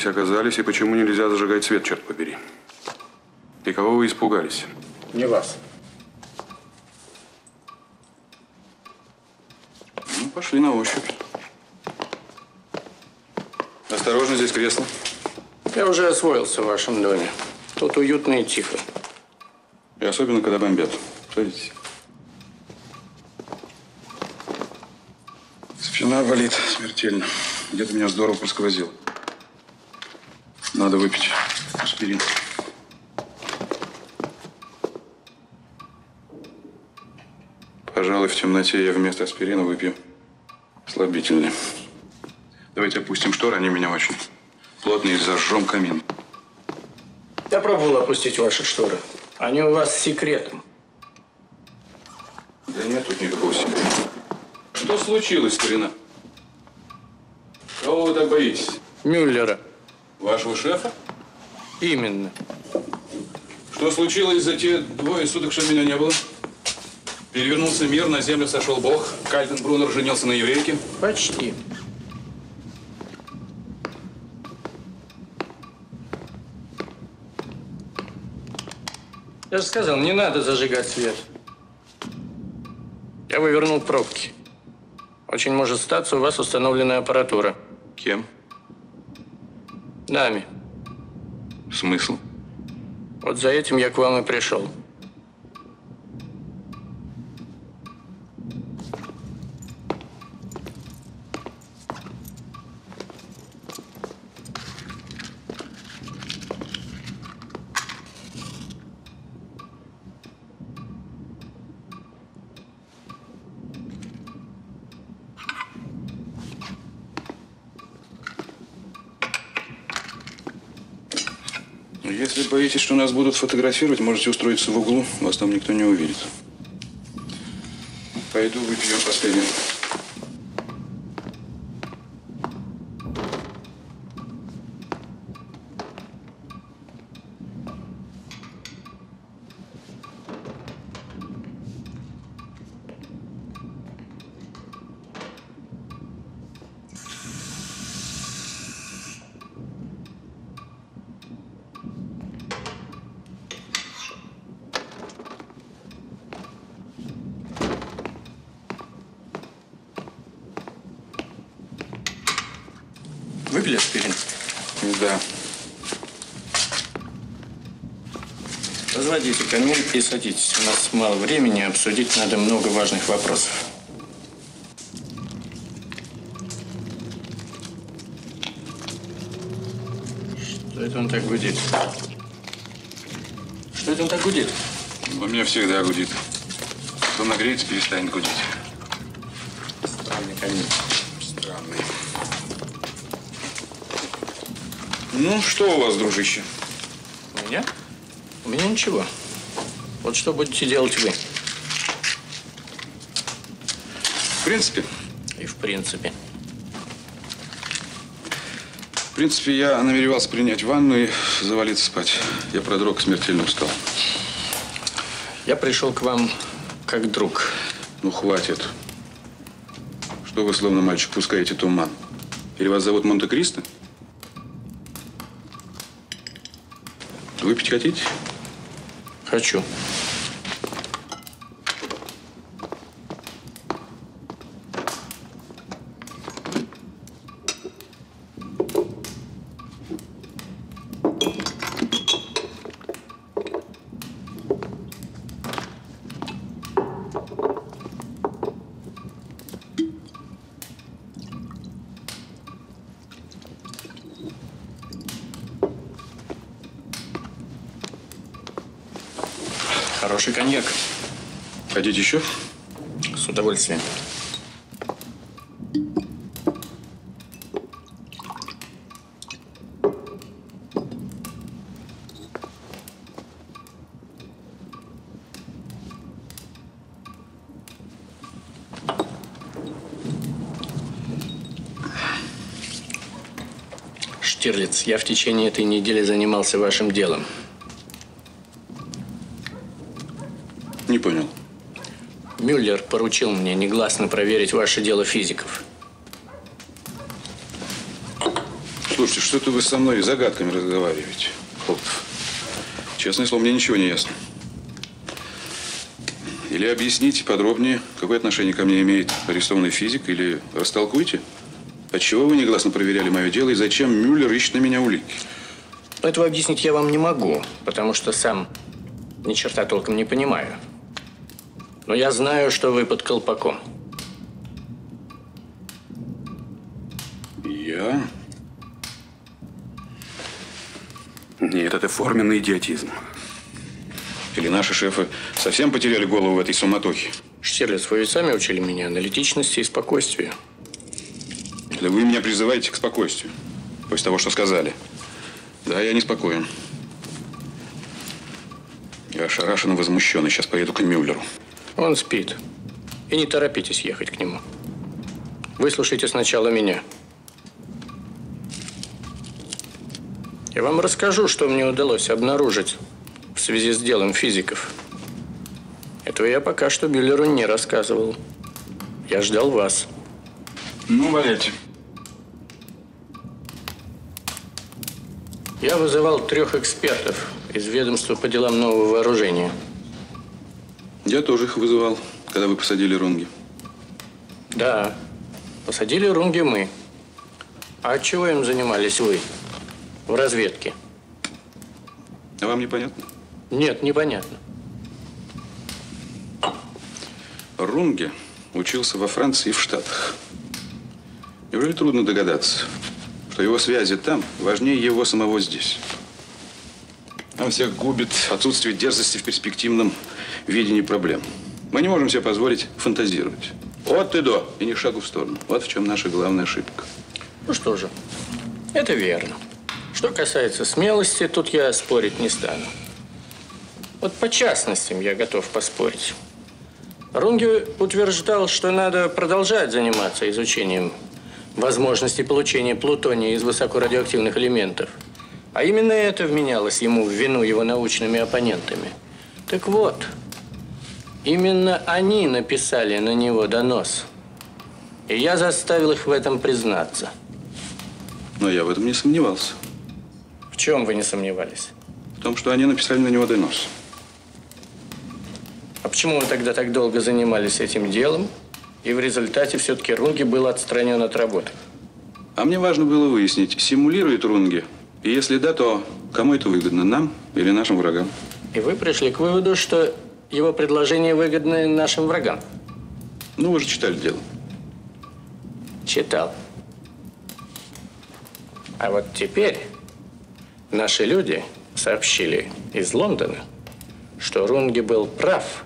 здесь оказались и почему нельзя зажигать свет, черт побери? И кого вы испугались? Не вас. Ну, пошли на ощупь. Осторожно, здесь кресло. Я уже освоился в вашем доме. Тут уютно и тихо. И особенно, когда бомбят. Садитесь. Спина болит смертельно. Где-то меня здорово просквозило. Надо выпить аспирин. Пожалуй, в темноте я вместо аспирина выпью слабительный. Давайте опустим шторы, они меня очень плотные, и зажжем камин. Я пробовал опустить ваши шторы. Они у вас с секретом. Да нет тут никакого секрета. Что случилось, старина? Кого вы так боитесь? Мюллера. Вашего шефа? Именно. Что случилось за те двое суток, что меня не было? Перевернулся мир, на землю сошел Бог. Кальтенбруннер женился на еврейке. Почти. Я же сказал, не надо зажигать свет. Я вывернул пробки. Очень может статься, у вас установлена аппаратура. Кем? Нами. Смысл? Вот за этим я к вам и пришел. Если боитесь, что нас будут фотографировать, можете устроиться в углу, вас там никто не увидит. Пойду выпью последний. Выпили аспирин? Да. Разводите камин и садитесь. У нас мало времени, обсудить надо много важных вопросов. Что это он так гудит? Что это он так гудит? У меня всегда гудит. Кто нагреется, перестанет гудеть. Странный камин. Странный. Ну, что у вас, дружище? У меня? У меня ничего. Вот что будете делать вы? В принципе, И в принципе. в принципе, я намеревался принять ванну и завалиться спать. Я продрог, смертельно устал. Я пришел к вам как друг. Ну, хватит. Что вы, словно мальчик, пускаете туман? Или вас зовут Монте-Кристо? Выпить хотите? Хочу. еще? С удовольствием. Штирлиц, я в течение этой недели занимался вашим делом. Мюллер поручил мне негласно проверить ваше дело физиков. Слушайте, что-то вы со мной загадками разговариваете, Холтов. Честное слово, мне ничего не ясно. Или объясните подробнее, какое отношение ко мне имеет арестованный физик, или растолкуйте, отчего вы негласно проверяли мое дело и зачем Мюллер ищет на меня улики. Этого объяснить я вам не могу, потому что сам ни черта толком не понимаю. Но я знаю, что вы под колпаком. Я? Нет, это форменный идиотизм. Или наши шефы совсем потеряли голову в этой суматохе? Штирлиц, вы ведь сами учили меня аналитичности и спокойствию. Да вы меня призываете к спокойствию. После того, что сказали. Да, я неспокоен. Я ошарашен и возмущен, и сейчас поеду к Мюллеру. Он спит. И не торопитесь ехать к нему. Выслушайте сначала меня. Я вам расскажу, что мне удалось обнаружить в связи с делом физиков. Этого я пока что Бюллеру не рассказывал. Я ждал вас. Ну, валяйте. Я вызывал трех экспертов из ведомства по делам нового вооружения. Я тоже их вызывал, когда вы посадили Ронги. Да, посадили Рунги мы. А чего им занимались вы в разведке? А вам непонятно? Нет, непонятно. Рунге учился во Франции и в Штатах. Неужели трудно догадаться, что его связи там важнее его самого здесь? Он всех губит отсутствие дерзости в перспективном видении проблем. Мы не можем себе позволить фантазировать. От и до, и ни шагу в сторону. Вот в чем наша главная ошибка. Ну что же, это верно. Что касается смелости, тут я спорить не стану. Вот по частностям я готов поспорить. Рунге утверждал, что надо продолжать заниматься изучением возможности получения плутония из высокорадиоактивных элементов. А именно это вменялось ему в вину его научными оппонентами. Так вот, именно они написали на него донос. И я заставил их в этом признаться. Но я в этом не сомневался. В чем вы не сомневались? В том, что они написали на него донос. А почему вы тогда так долго занимались этим делом, и в результате все-таки Рунги был отстранен от работы? А мне важно было выяснить, симулирует Рунге. И если да, то кому это выгодно, нам или нашим врагам? И вы пришли к выводу, что его предложение выгодно нашим врагам? Ну, вы же читали дело. Читал. А вот теперь наши люди сообщили из Лондона, что Рунги был прав.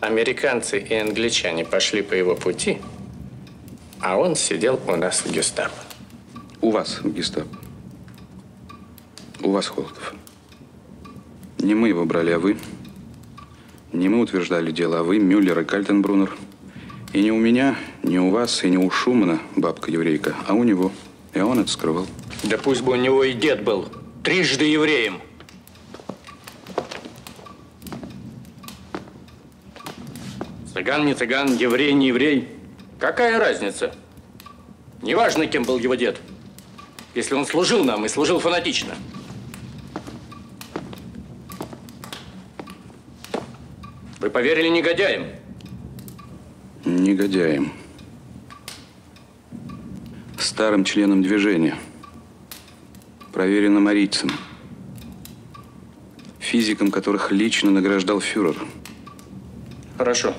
Американцы и англичане пошли по его пути, а он сидел у нас в гестапо. У вас в гестапо. У вас, Холодов. Не мы его брали, а вы. Не мы утверждали дело, а вы, Мюллер и Кальтенбруннер. И не у меня, не у вас, и не у Шумана, бабка-еврейка, а у него. И он это скрывал. Да пусть бы у него и дед был трижды евреем. Цыган, не цыган, еврей, не еврей. Какая разница? Неважно, кем был его дед. Если он служил нам и служил фанатично. Вы поверили негодяям? Негодяем. Старым членом движения. Проверенным арийцем. Физиком, которых лично награждал фюрер. Хорошо.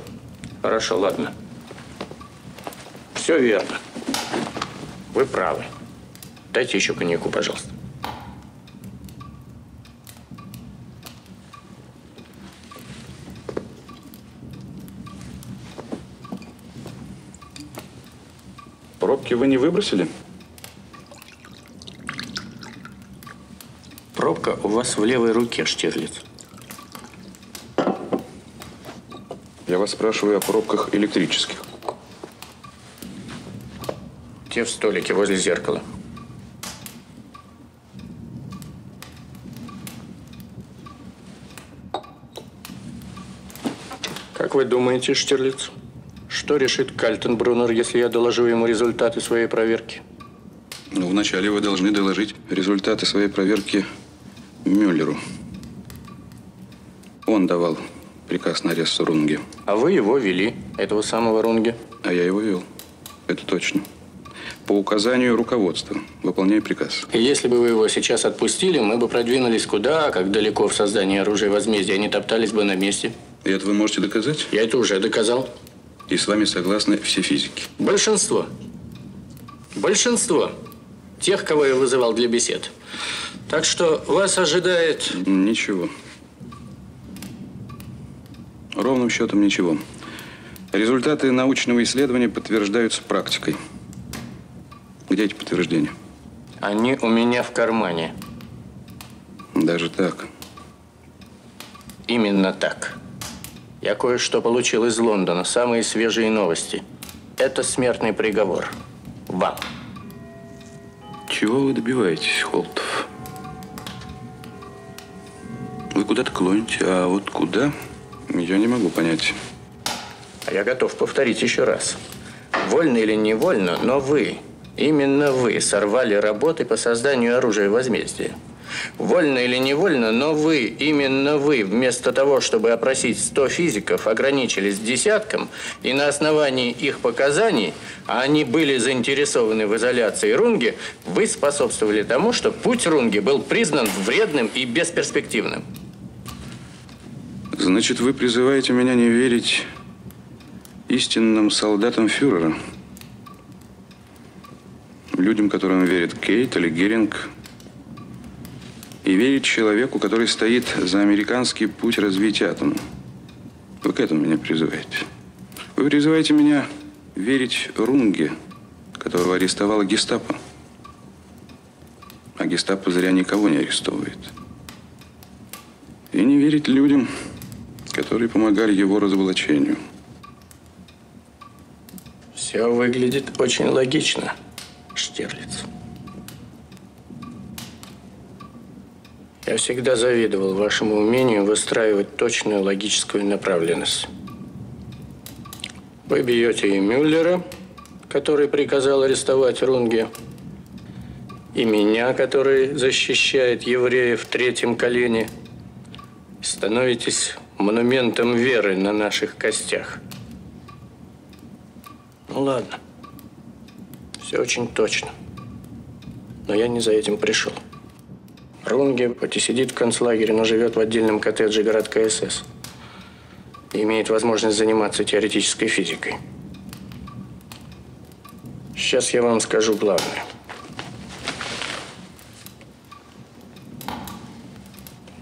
Хорошо, ладно. Все верно. Вы правы. Дайте еще коньяку, пожалуйста. вы не выбросили? Пробка у вас в левой руке, Штирлиц. Я вас спрашиваю о пробках электрических. Те в столике возле зеркала. Как вы думаете, Штирлиц? Что решит Кальтенбруннер, если я доложу ему результаты своей проверки? Ну, вначале вы должны доложить результаты своей проверки Мюллеру. Он давал приказ на арест Рунге. А вы его вели, этого самого Рунге? А я его вел. Это точно. По указанию руководства. Выполняй приказ. И если бы вы его сейчас отпустили, мы бы продвинулись куда, как далеко в создании оружия возмездия, они топтались бы на месте. И это вы можете доказать? Я это уже доказал. И с вами согласны все физики. Большинство. Большинство тех, кого я вызывал для бесед. Так что вас ожидает... Ничего. Ровным счетом ничего. Результаты научного исследования подтверждаются практикой. Где эти подтверждения? Они у меня в кармане. Даже так. Именно так. Я кое-что получил из Лондона, самые свежие новости. Это смертный приговор. Вам. Чего вы добиваетесь, Холтов? Вы куда-то клоните, а вот куда, я не могу понять. А я готов повторить еще раз. Вольно или невольно, но вы, именно вы сорвали работы по созданию оружия возмездия. Вольно или невольно, но вы, именно вы, вместо того, чтобы опросить 100 физиков, ограничились десятком, и на основании их показаний, а они были заинтересованы в изоляции Рунги, вы способствовали тому, что путь Рунги был признан вредным и бесперспективным. Значит, вы призываете меня не верить истинным солдатам фюрера? Людям, которым верит Кейт или Геринг, и верить человеку, который стоит за американский путь развития атома. Вы к этому меня призываете. Вы призываете меня верить Рунге, которого арестовала гестапо. А гестапо зря никого не арестовывает. И не верить людям, которые помогали его разоблачению. Все выглядит очень логично, Штирлиц. Я всегда завидовал вашему умению выстраивать точную логическую направленность. Вы бьете и Мюллера, который приказал арестовать Рунге, и меня, который защищает евреев в третьем колене, становитесь монументом веры на наших костях. Ну ладно, все очень точно, но я не за этим пришел. Рунге, хоть и сидит в концлагере, но живет в отдельном коттедже городка СС. И имеет возможность заниматься теоретической физикой. Сейчас я вам скажу главное.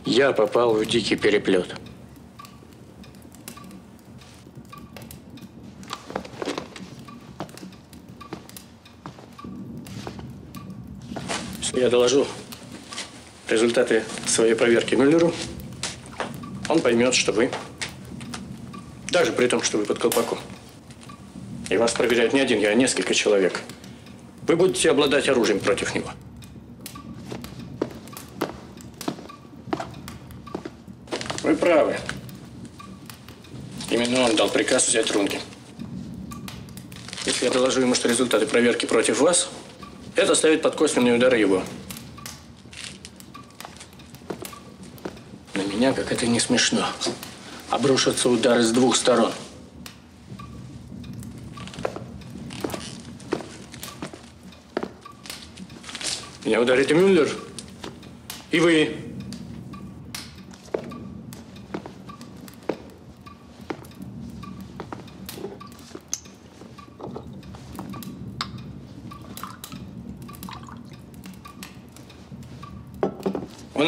Я попал в дикий переплет. Я доложу результаты своей проверки Мюллеру, он поймет, что вы, даже при том, что вы под колпаком, и вас проверяют не один я, а несколько человек, вы будете обладать оружием против него. Вы правы. Именно он дал приказ взять Рунги. Если я доложу ему, что результаты проверки против вас, это ставит под косвенные удары его. На меня, как это не смешно, обрушатся удары с двух сторон. Меня ударит Мюллер, и вы.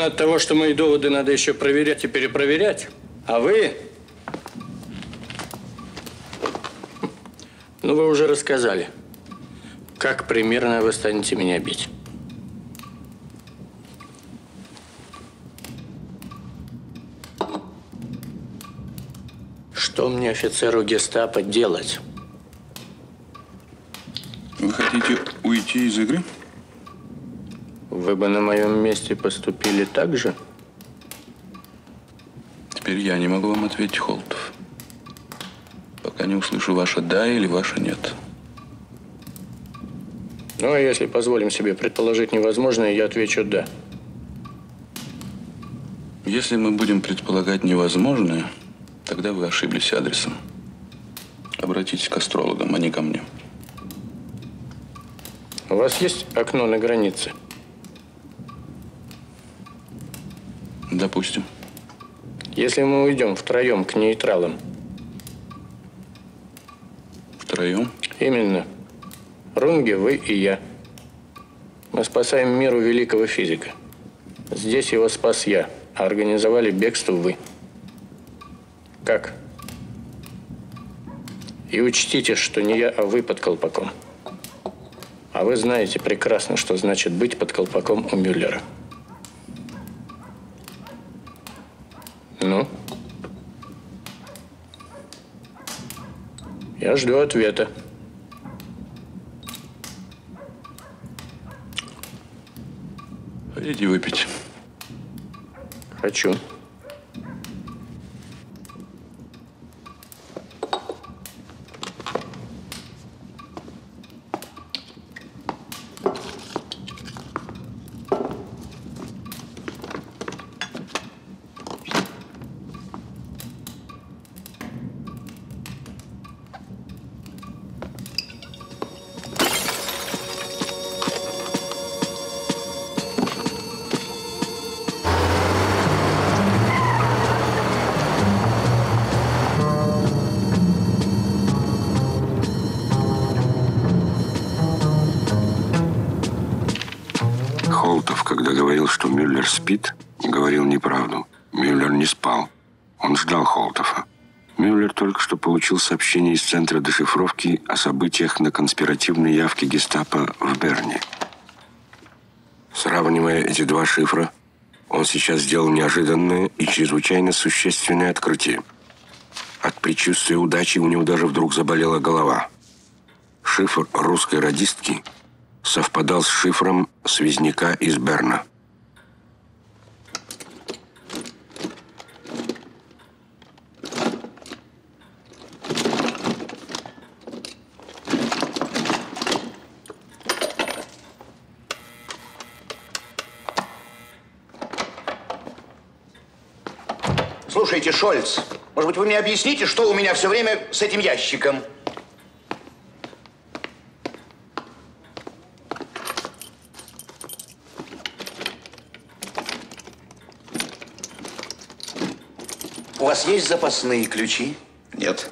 От того, что мои доводы надо еще проверять и перепроверять. А вы... Ну, вы уже рассказали, как примерно вы станете меня бить. Что мне, офицеру гестапо, делать? Вы хотите уйти из игры? Вы бы на моем месте поступили так же? Теперь я не могу вам ответить, Холтов. пока не услышу ваше «да» или ваше «нет». Ну, а если позволим себе предположить невозможное, я отвечу «да». Если мы будем предполагать невозможное, тогда вы ошиблись адресом. Обратитесь к астрологам, а не ко мне. У вас есть окно на границе? Если мы уйдем втроем к нейтралам, Втроем? именно. Рунге, вы и я. Мы спасаем миру великого физика. Здесь его спас я, а организовали бегство вы. Как? И учтите, что не я, а вы под колпаком. А вы знаете прекрасно, что значит быть под колпаком у Мюллера. Ну? Я жду ответа. Хотите выпить? Хочу. Спит, говорил неправду. Мюллер не спал. Он ждал Холтова. Мюллер только что получил сообщение из Центра дешифровки о событиях на конспиративной явке гестапо в Берне. Сравнивая эти два шифра, он сейчас сделал неожиданное и чрезвычайно существенное открытие. От предчувствия удачи у него даже вдруг заболела голова. Шифр русской радистки совпадал с шифром связняка из Берна. Слушайте, Шольц, может быть, вы мне объясните, что у меня все время с этим ящиком? У вас есть запасные ключи? Нет.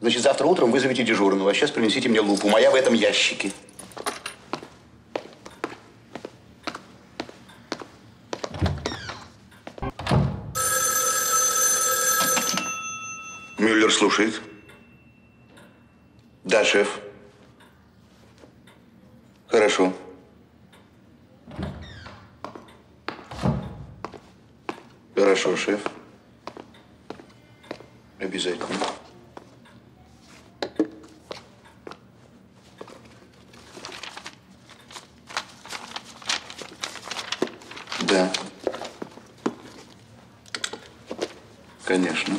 Значит, завтра утром вызовите дежурного, а сейчас принесите мне лупу. Моя в этом ящике. Слушает. Да, шеф. Хорошо. Хорошо, шеф. Обязательно. Да. Конечно.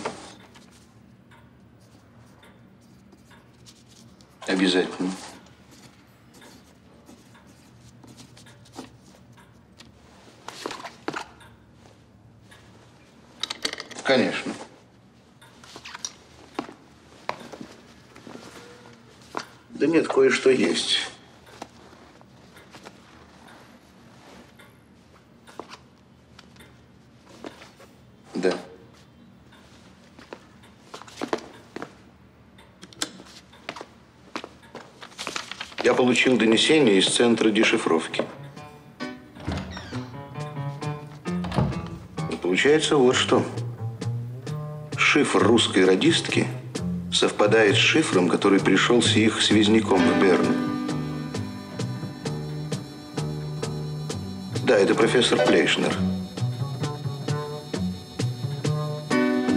Обязательно. Конечно. Да нет, кое-что есть. Да. Я получил донесение из центра дешифровки. И получается вот что. Шифр русской радистки совпадает с шифром, который пришел с их связняком в Берн. Да, это профессор Плейшнер.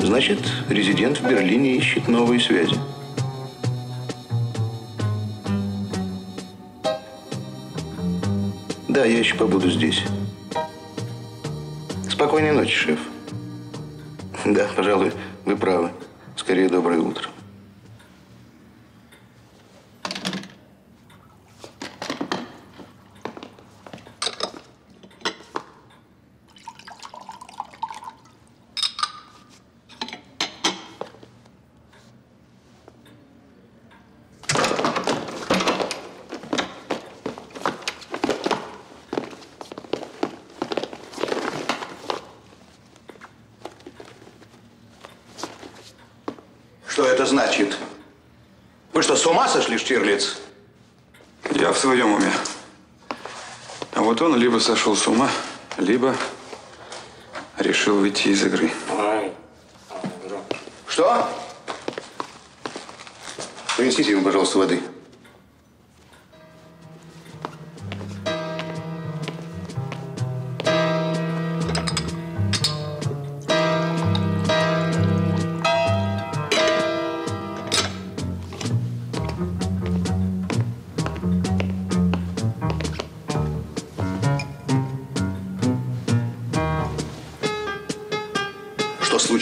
Значит, резидент в Берлине ищет новые связи. Да, я еще побуду здесь. Спокойной ночи, шеф. Да, пожалуй, вы правы. Скорее, доброе утро. Что это значит? Вы что, с ума сошли, Штирлиц? Я в своем уме. А вот он либо сошел с ума, либо решил выйти из игры. Что? Принесите ему, пожалуйста, воды.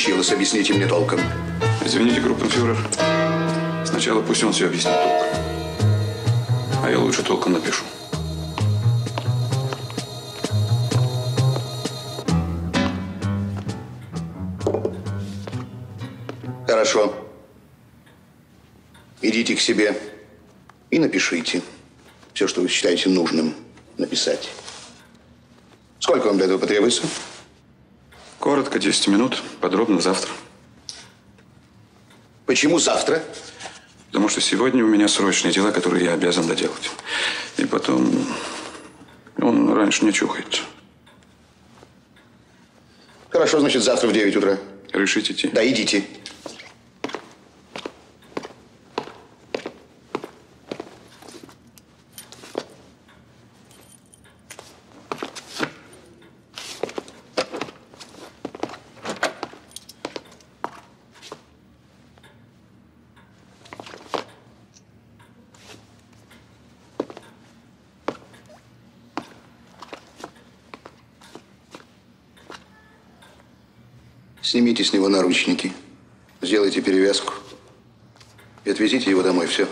Случилось? Объясните мне толком. Извините, группенфюрер. Сначала пусть он все объяснит толком. А я лучше толком напишу. Хорошо. Идите к себе и напишите все, что вы считаете нужным написать. Сколько вам для этого потребуется? Коротко, 10 минут, подробно завтра. Почему завтра? Потому что сегодня у меня срочные дела, которые я обязан доделать. И потом он раньше не чухает. Хорошо, значит, завтра в 9 утра. Решите идти? Да, идите. Снимите с него наручники. Сделайте перевязку. И отвезите его домой. Все.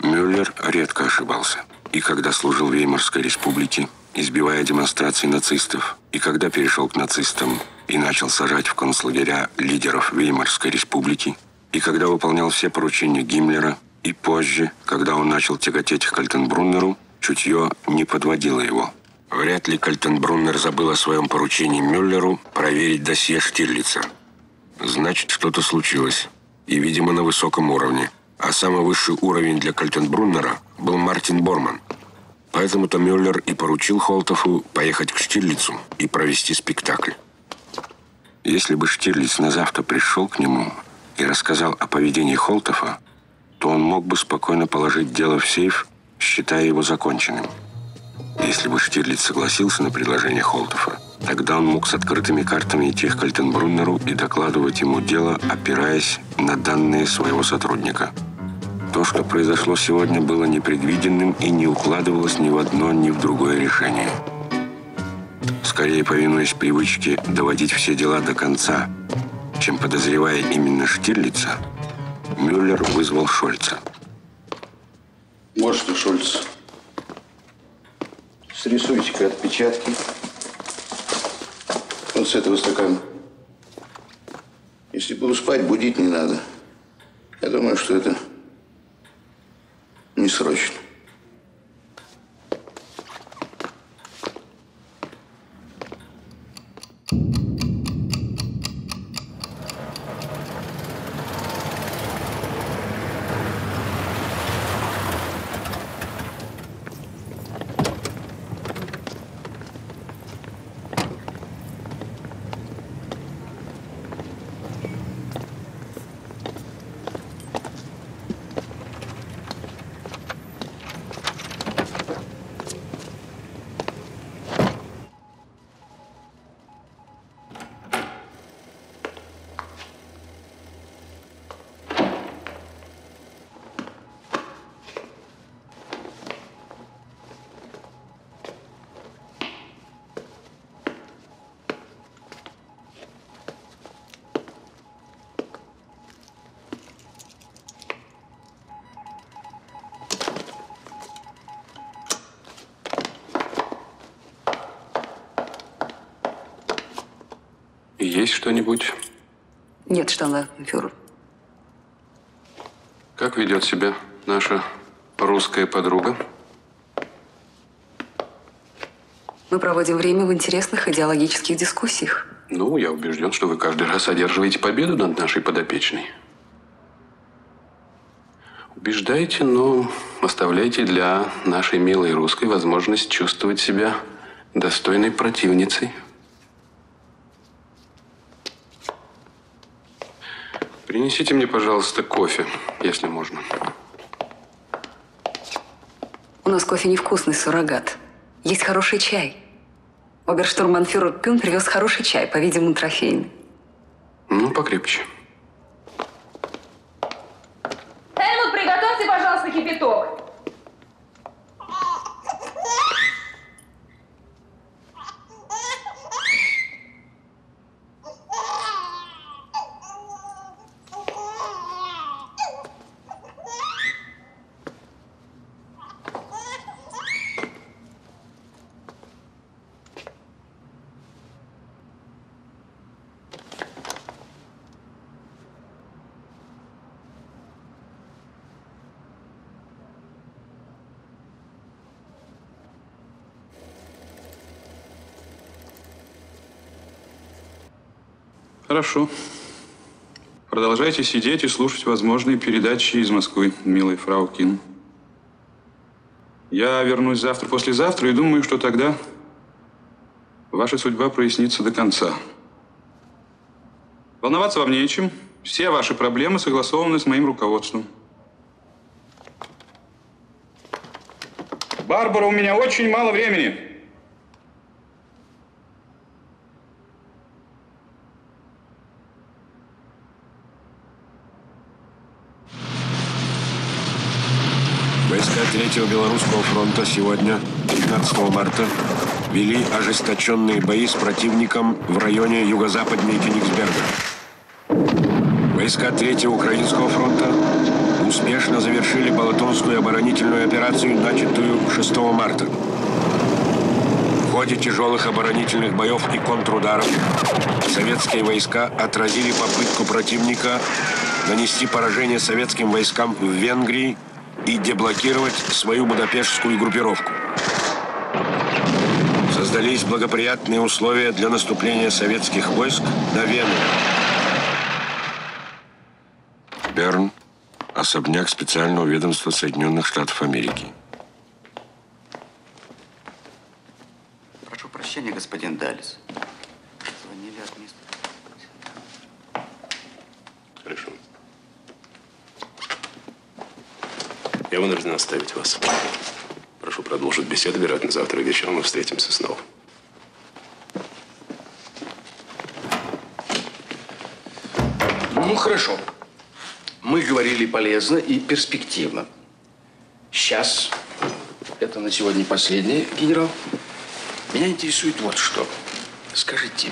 Мюллер редко ошибался. И когда служил в Веймарской республике, избивая демонстрации нацистов, и когда перешел к нацистам и начал сажать в концлагеря лидеров Веймарской республики, и когда выполнял все поручения Гиммлера, и позже, когда он начал тяготеть к Кальтенбруннеру, чутье не подводило его. Вряд ли Кальтенбруннер забыл о своем поручении Мюллеру проверить досье Штирлица. Значит, что-то случилось. И, видимо, на высоком уровне. А самый высший уровень для Кальтенбруннера был Мартин Борман. Поэтому-то Мюллер и поручил Холтофу поехать к Штирлицу и провести спектакль. Если бы Штирлиц на завтра пришел к нему и рассказал о поведении Холтофа, то он мог бы спокойно положить дело в сейф, считая его законченным. Если бы Штирлиц согласился на предложение Холтофа, тогда он мог с открытыми картами идти к Кальтенбруннеру и докладывать ему дело, опираясь на данные своего сотрудника. То, что произошло сегодня, было непредвиденным и не укладывалось ни в одно, ни в другое решение. Скорее повинуясь привычке доводить все дела до конца, чем подозревая именно Штирлица, Мюллер вызвал Шольца. Можете, Шульц. Срисуйте-ка отпечатки. Вот с этого стакана. Если буду спать, будить не надо. Я думаю, что это не срочно. Есть что-нибудь? Нет, штандартенфюрер. Как ведет себя наша русская подруга? Мы проводим время в интересных идеологических дискуссиях. Ну, я убежден, что вы каждый раз одерживаете победу над нашей подопечной. Убеждаете, но оставляйте для нашей милой русской возможность чувствовать себя достойной противницей. Принесите мне, пожалуйста, кофе, если можно. У нас кофе невкусный, суррогат. Есть хороший чай. Оберштурманфюрер Кюн привез хороший чай, по-видимому, трофейный. Ну, покрепче. Хорошо. Продолжайте сидеть и слушать возможные передачи из Москвы, милый фрау Кин. Я вернусь завтра-послезавтра и думаю, что тогда ваша судьба прояснится до конца. Волноваться вам нечем. Все ваши проблемы согласованы с моим руководством. Барбара, у меня очень мало времени. Третьего Белорусского фронта сегодня, 15 марта, вели ожесточенные бои с противником в районе юго-западнее Кенигсберга. Войска Третьего Украинского фронта успешно завершили Балатонскую оборонительную операцию, начатую 6 марта. В ходе тяжелых оборонительных боев и контрударов советские войска отразили попытку противника нанести поражение советским войскам в Венгрии и деблокировать свою будапештскую группировку. Создались благоприятные условия для наступления советских войск на Вену. Берн. Особняк специального ведомства Соединенных Штатов Америки. Прошу прощения, господин Далис. Звонили от мистера. Хорошо. Я вынужден оставить вас. Прошу продолжить беседу. Вероятно, завтра вечером мы встретимся снова. Ну, хорошо. Мы говорили полезно и перспективно. Сейчас, это на сегодня последнее, генерал. Меня интересует вот что. Скажите,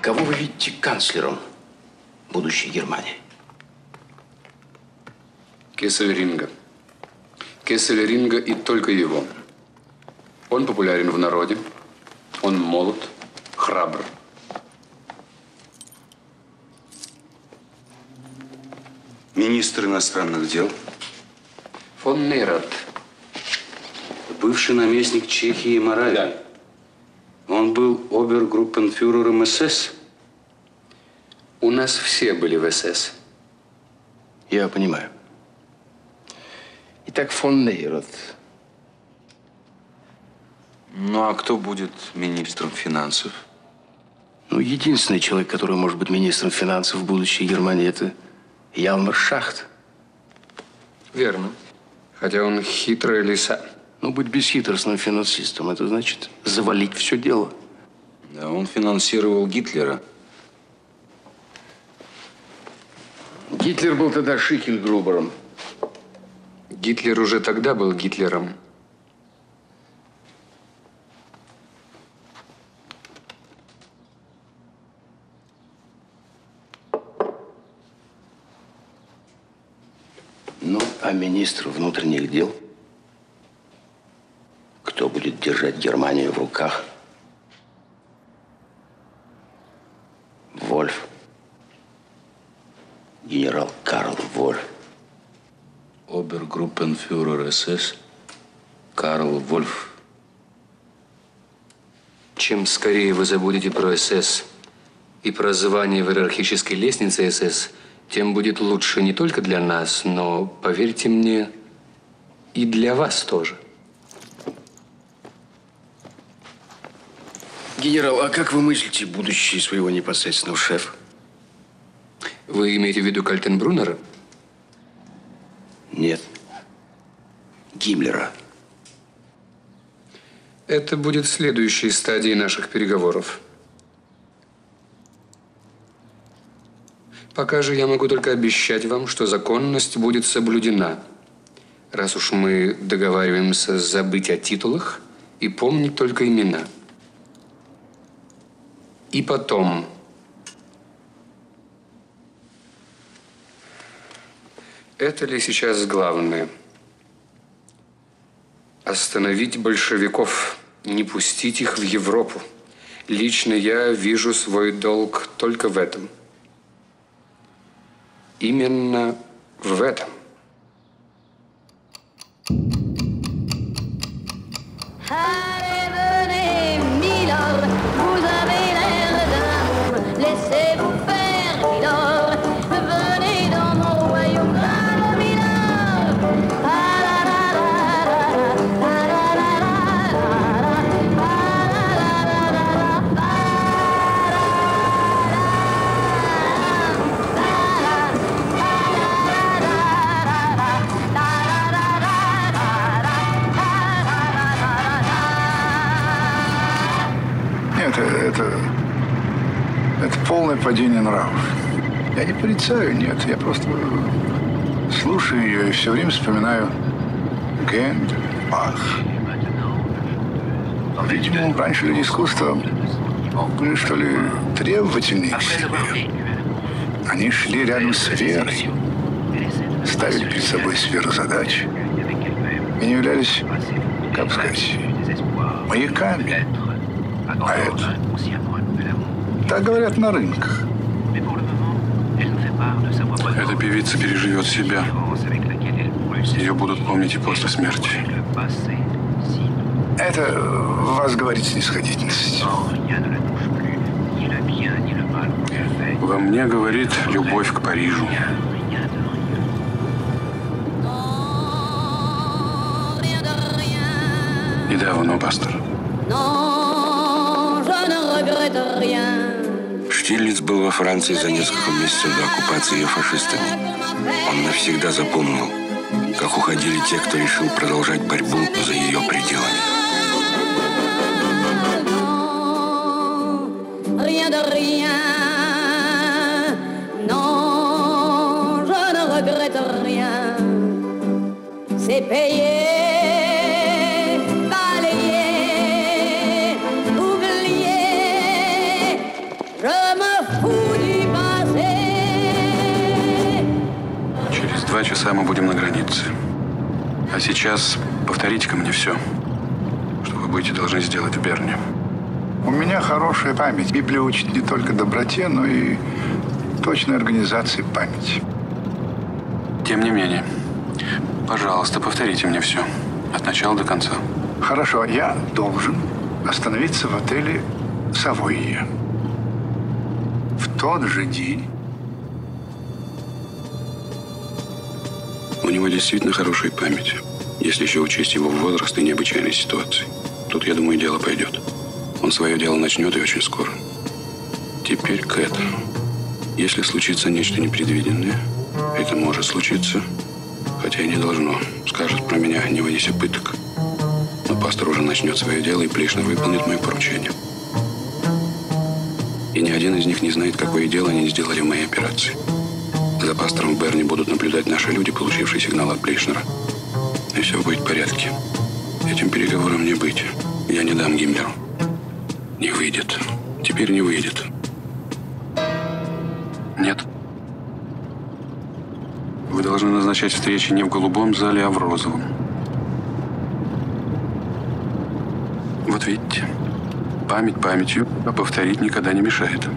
кого вы видите канцлером будущей Германии? Кессель-Ринга. Кессель-Ринга и только его. Он популярен в народе. Он молод, храбр. Министр иностранных дел, Фон Нейрат. бывший наместник Чехии и Моравии. Он был обергруппенфюрером СС. У нас все были в СС. Я понимаю. Фон Нейрот. Ну, а кто будет министром финансов? Ну, единственный человек, который может быть министром финансов в будущей Германии, это Ялмар Шахт. Верно. Хотя он хитрая лиса. Ну, быть бесхитростным финансистом, это значит завалить все дело. Да, он финансировал Гитлера. Гитлер был тогда Шихельгрубером. Гитлер уже тогда был Гитлером. Ну, а министр внутренних дел? Кто будет держать Германию в руках? Вольф. Генерал Карл Вольф. Группенфюрер СС Карл Вольф. Чем скорее вы забудете про СС и про звание в иерархической лестнице СС, тем будет лучше не только для нас, но, поверьте мне, и для вас тоже. Генерал, а как вы мыслите будущее своего непосредственного шефа? Вы имеете в виду Кальтенбруннера? Нет. Гиммлера. Это будет следующей стадией наших переговоров. Пока же я могу только обещать вам, что законность будет соблюдена. Раз уж мы договариваемся забыть о титулах и помнить только имена. И потом... Это ли сейчас главное? Остановить большевиков, не пустить их в Европу. Лично я вижу свой долг только в этом. Именно в этом. Allez, Нет, это, это полное падение нравов. Я не порицаю, нет, я просто слушаю ее и все время вспоминаю Гендель, Бах. Видимо, раньше люди искусства были, что ли, требовательнее к себе. Они шли рядом с верой, ставили перед собой сферу задач и не являлись, как сказать, маяками. Это? Так говорят на рынках. Эта певица переживет себя. Ее будут помнить и после смерти. Это вас говорит снисходительность. Во мне говорит любовь к Парижу. И давно, пастор. Non, Штирлиц был во Франции за несколько месяцев до оккупации ее фашистами. Он навсегда запомнил, как уходили те, кто решил продолжать борьбу за ее пределами. Rien de rien. Non, je ne regrette rien. C'est payé, два часа мы будем на границе. А сейчас повторите-ка мне все, что вы будете должны сделать в Берне. У меня хорошая память. Библия учит не только доброте, но и точной организации памяти. Тем не менее, пожалуйста, повторите мне все. От начала до конца. Хорошо, я должен остановиться в отеле «Савойя». В тот же день У него действительно хорошая память, если еще учесть его возраст и необычайные ситуации. Тут, я думаю, дело пойдет. Он свое дело начнет и очень скоро. Теперь Кэт. Если случится нечто непредвиденное, это может случиться, хотя и не должно. Скажет про меня, не вынеся пыток. Но пастор уже начнет свое дело, и Плешнер выполнит мое поручение. И ни один из них не знает, какое дело они сделали в моей операции. За пастором в Берне будут наблюдать наши люди, получившие сигнал от Плейшнера. И все будет в порядке. Этим переговорам не быть. Я не дам Гиммлеру. Не выйдет. Теперь не выйдет. Нет. Вы должны назначать встречи не в голубом зале, а в розовом. Вот видите, память памятью, а повторить никогда не мешает.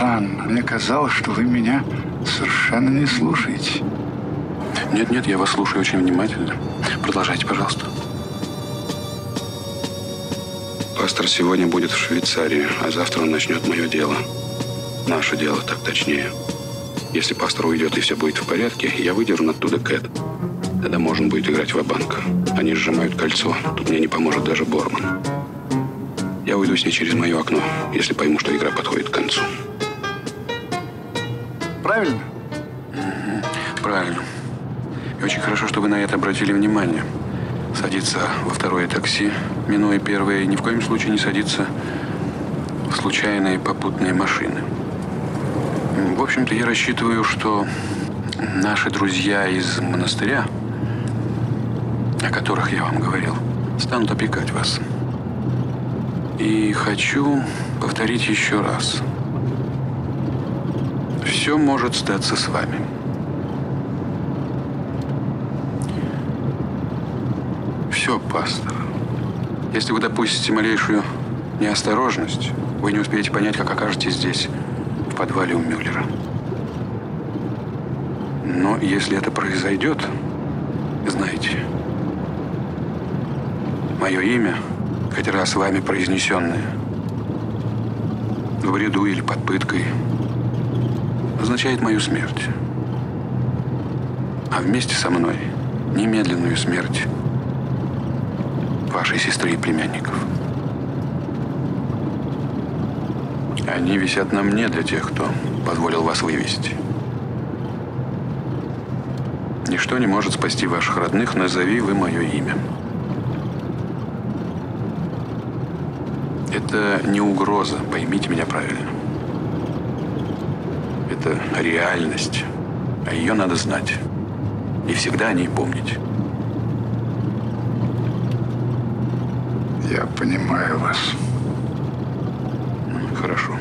Странно. Мне казалось, что вы меня совершенно не слушаете. Нет, нет, я вас слушаю очень внимательно. Продолжайте, пожалуйста. Пастор сегодня будет в Швейцарии, а завтра он начнет мое дело. Наше дело, так точнее. Если пастор уйдет и все будет в порядке, я выдерну оттуда Кэт. Тогда можно будет играть в банк Они сжимают кольцо. Тут мне не поможет даже Борман. Я уйду с ней через мое окно, если пойму, что игра подходит к концу. Правильно? Правильно. И очень хорошо, что вы на это обратили внимание. Садиться во второе такси, минуя первое, и ни в коем случае не садиться в случайные попутные машины. В общем-то, я рассчитываю, что наши друзья из монастыря, о которых я вам говорил, станут опекать вас. И хочу повторить еще раз. Все может статься с вами. Все, пастор. Если вы допустите малейшую неосторожность, вы не успеете понять, как окажетесь здесь, в подвале у Мюллера. Но если это произойдет, знаете, мое имя, хоть раз вами произнесенное, в бреду или под пыткой, означает мою смерть. А вместе со мной немедленную смерть вашей сестры и племянников. Они висят на мне для тех, кто позволил вас вывести. Ничто не может спасти ваших родных, назови вы мое имя. Это не угроза, поймите меня правильно. Это реальность, а ее надо знать. И всегда о ней помнить. Я понимаю вас. Хорошо.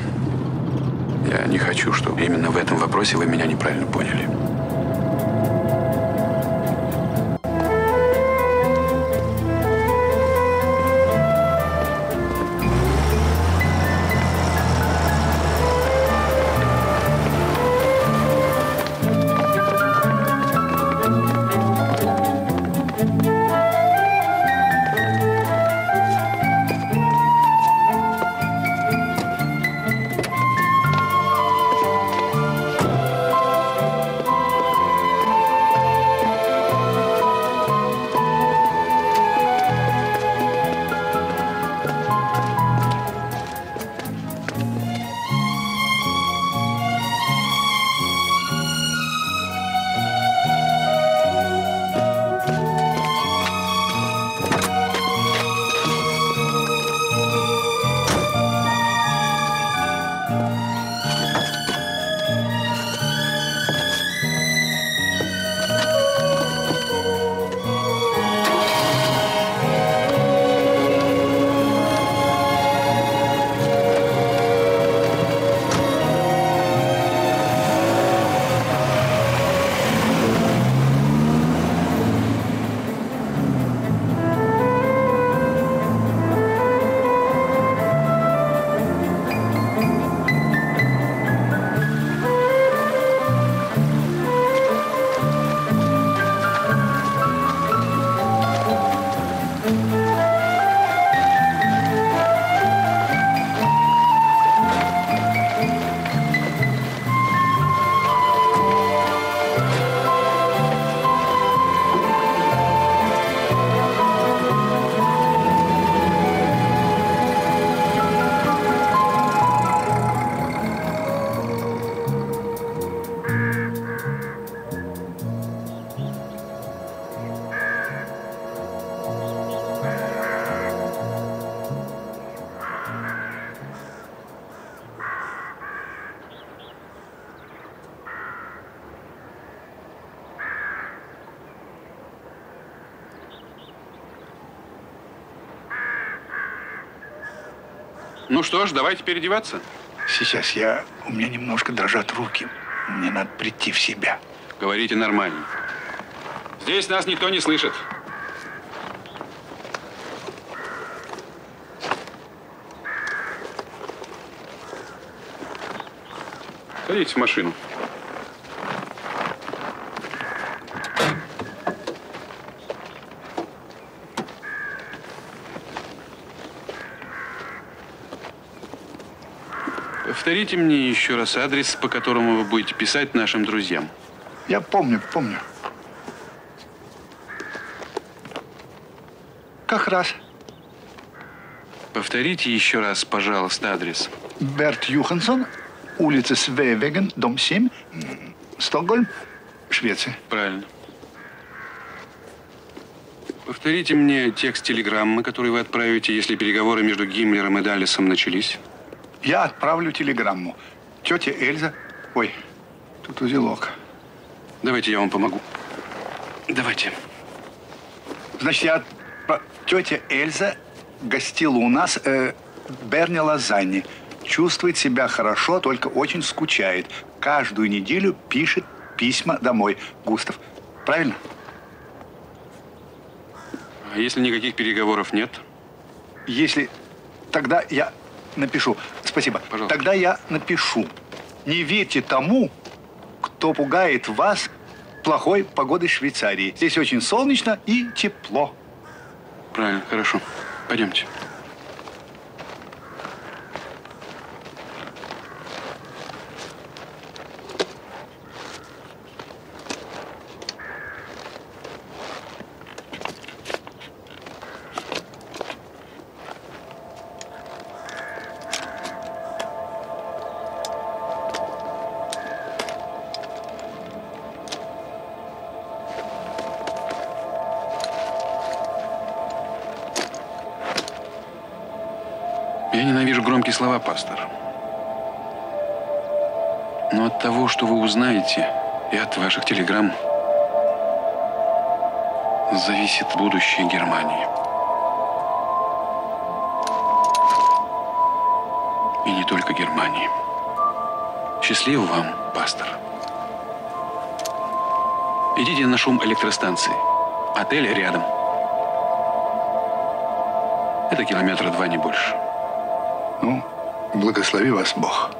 Я не хочу, чтобы именно в этом вопросе вы меня неправильно поняли. Ну что ж, давайте переодеваться. Сейчас я... У меня немножко дрожат руки. Мне надо прийти в себя. Говорите нормально. Здесь нас никто не слышит. Садитесь в машину. Повторите мне еще раз адрес, по которому вы будете писать нашим друзьям. Я помню, помню. Как раз. Повторите еще раз, пожалуйста, адрес. Берт Юхансон, улица Свевеген, дом 7, м, Стокгольм, Швеция. Правильно. Повторите мне текст телеграммы, который вы отправите, если переговоры между Гиммлером и Даллесом начались. Я отправлю телеграмму. Тетя Эльза... Ой, тут узелок. Давайте я вам помогу. Давайте. Значит, я... Тетя Эльза гостила у нас э, Берни Лазанни. Чувствует себя хорошо, только очень скучает. Каждую неделю пишет письма домой. Густав. Правильно? А если никаких переговоров нет? Если... Тогда я напишу. Спасибо. Пожалуйста. Тогда я напишу. Не верьте тому, кто пугает вас плохой погодой Швейцарии. Здесь очень солнечно и тепло. Правильно, хорошо. Пойдемте. Ненавижу громкие слова, пастор. Но от того, что вы узнаете, и от ваших телеграмм, зависит будущее Германии. И не только Германии. Счастливо вам, пастор. Идите на шум электростанции. Отель рядом. Это километра два, не больше. Ну, благослови вас Бог.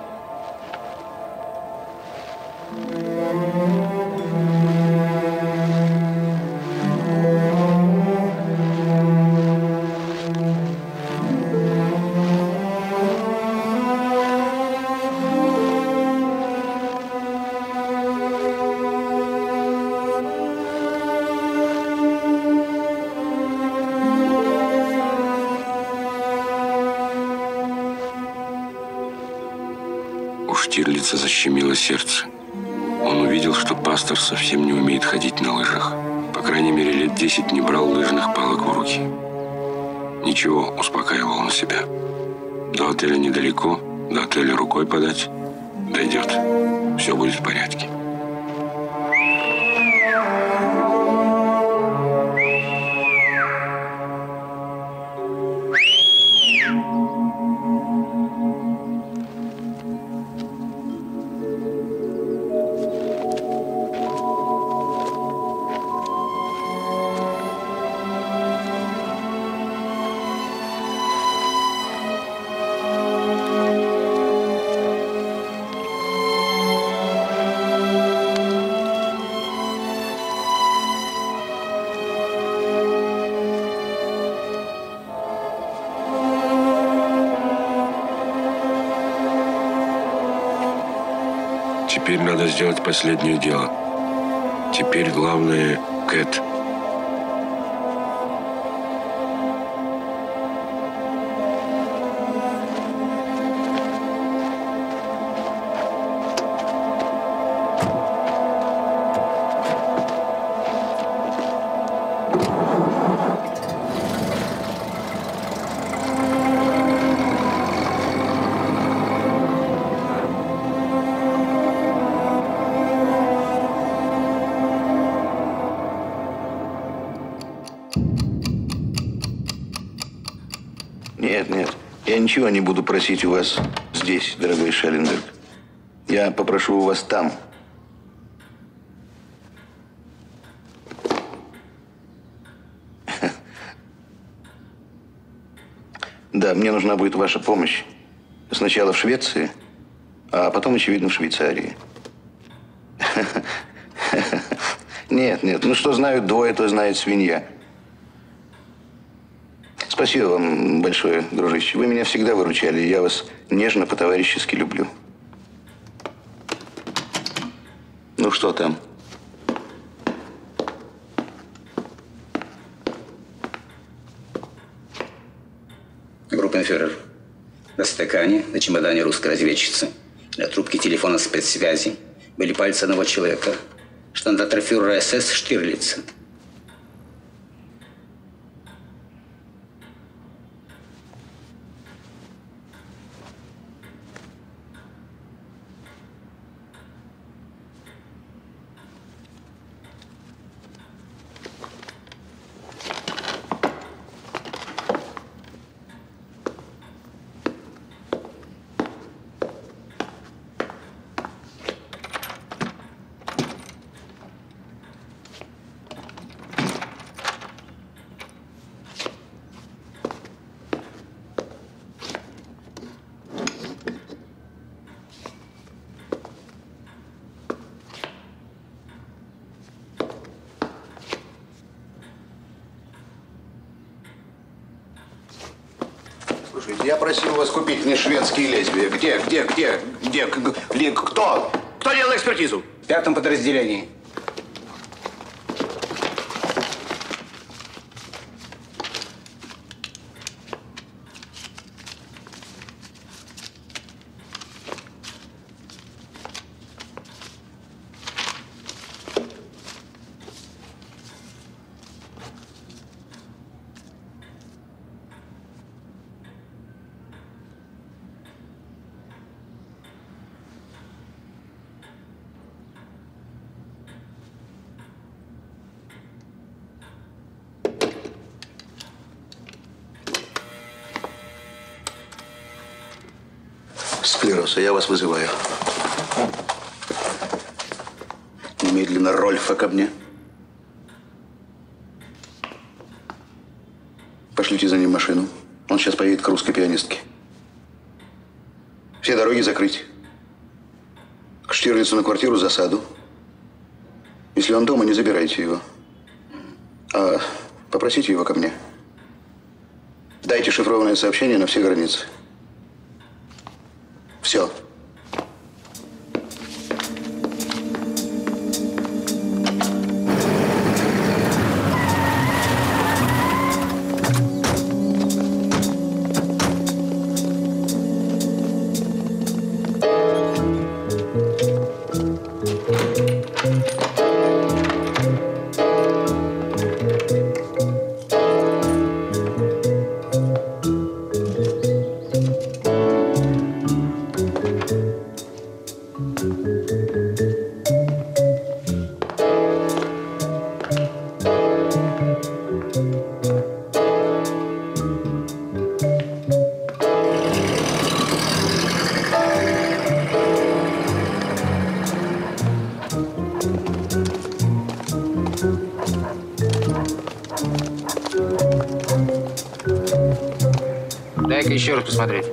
Десять не брал лыжных палок в руки. Ничего, успокаивал он себя. До отеля недалеко, до отеля рукой подать. Дойдет. Все будет в порядке. Сделать последнее дело. Теперь главное — Кэт. Ничего не буду просить у вас здесь, дорогой Шелленберг. Я попрошу у вас там. Да, мне нужна будет ваша помощь. Сначала в Швеции, а потом, очевидно, в Швейцарии. Нет, нет, ну что знают двое, то знает свинья. Спасибо вам большое, дружище. Вы меня всегда выручали. Я вас нежно, по-товарищески люблю. Ну что там? Группенфюрер, на стакане, на чемодане русской разведчицы, на трубке телефона спецсвязи были пальцы одного человека, штандартенфюрера СС Штирлица. Слушайте, я просил вас купить мне шведские лезвия. Где, где, где, где, ли- кто? Кто делал экспертизу? В пятом подразделении. Склероса, я вас вызываю. Немедленно Рольфа ко мне. Пошлите за ним машину. Он сейчас поедет к русской пианистке. Все дороги закрыть. К Штирлицу на квартиру засаду. Если он дома, не забирайте его. А попросите его ко мне. Дайте шифрованное сообщение на все границы. Посмотреть.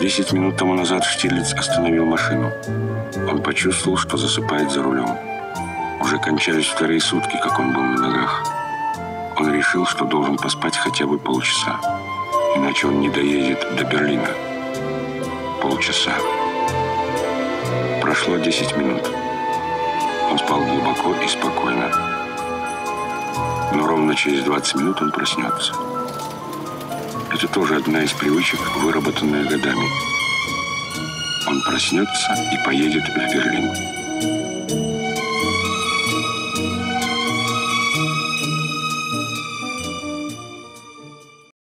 Десять минут тому назад Штирлиц остановил машину. Он почувствовал, что засыпает за рулем. Уже кончались вторые сутки, как он был на ногах. Он решил, что должен поспать хотя бы полчаса. Иначе он не доедет до Берлина. Полчаса. Прошло 10 минут. Он спал глубоко и спокойно. Но ровно через 20 минут он проснется. Это тоже одна из привычек, выработанная годами. Он проснется и поедет в Берлин.